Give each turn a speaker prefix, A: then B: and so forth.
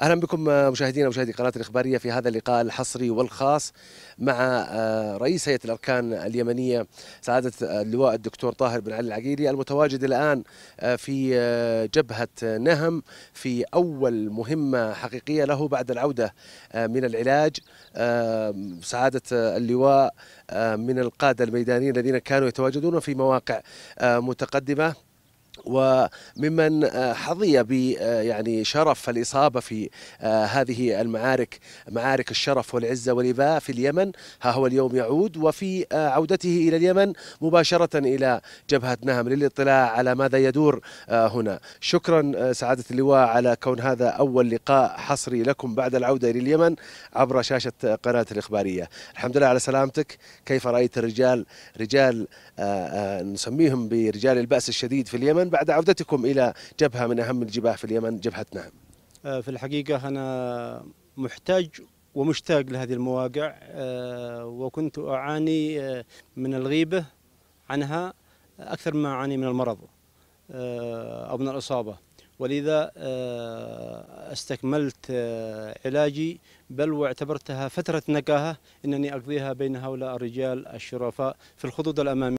A: أهلا بكم مشاهدينا ومشاهدي قناة الإخبارية في هذا اللقاء الحصري والخاص مع رئيس هيئة الأركان اليمنية سعادة اللواء الدكتور طاهر بن علي العقيلي المتواجد الآن في جبهة نهم في أول مهمة حقيقية له بعد العودة من العلاج سعادة اللواء من القادة الميدانيين الذين كانوا يتواجدون في مواقع متقدمة. وممن حظي ب يعني شرف الإصابة في هذه المعارك معارك الشرف والعزة والإباء في اليمن. ها هو اليوم يعود وفي عودته إلى اليمن مباشرة إلى جبهة نهم للاطلاع على ماذا يدور هنا. شكرا سعادة اللواء على كون هذا أول لقاء حصري لكم بعد العودة إلى اليمن عبر شاشة قناة الإخبارية. الحمد لله على سلامتك. كيف رأيت الرجال رجال نسميهم برجال البأس الشديد في اليمن؟ بعد عودتكم إلى جبهة من أهم الجباه في اليمن جبهة نهم.
B: في الحقيقة أنا محتاج ومشتاق لهذه المواقع وكنت أعاني من الغيبة عنها أكثر ما أعاني من المرض أو من الإصابة. ولذا استكملت علاجي بل واعتبرتها فترة نكاهة أنني أقضيها بين هؤلاء الرجال الشرفاء في الخطوط الأمامية.